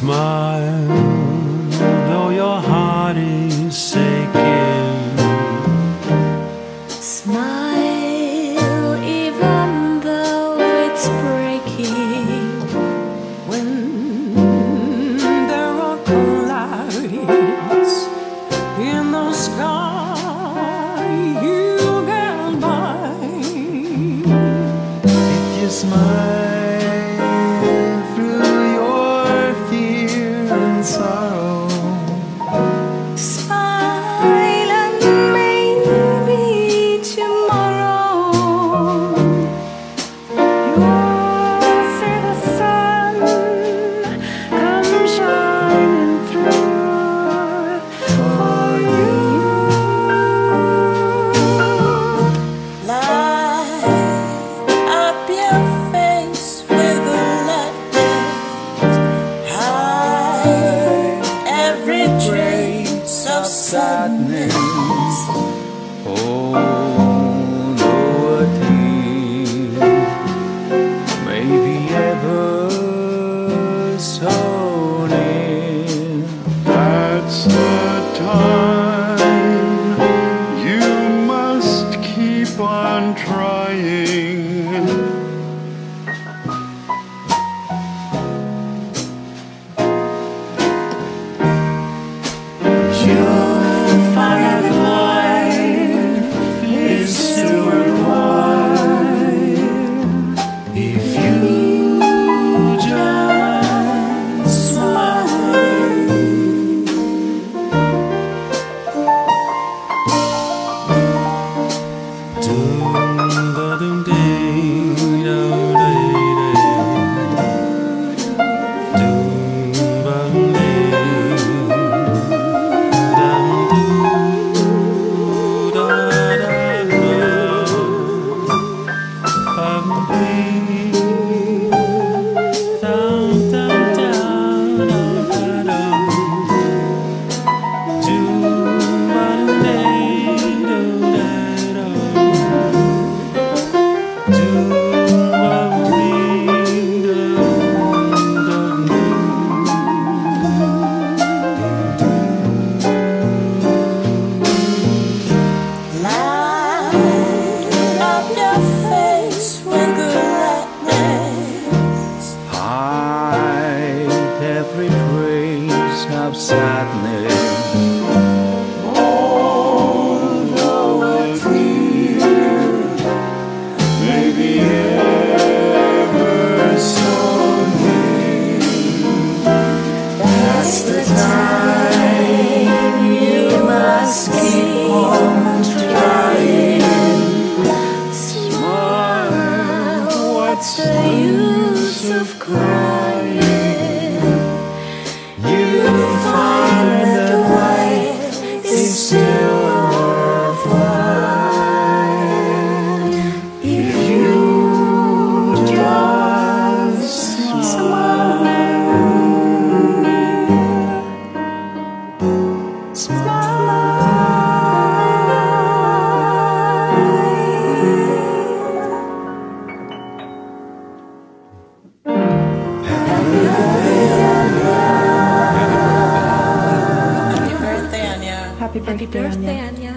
Smile, though your heart is aching. Smile, even though it's breaking. When there are clouds in the sky, you can buy. If you smile. sorrow. a of sadness. Oh, no, a tear may ever so near. That's the time you must keep on trying. you. sadness birthday, Ania.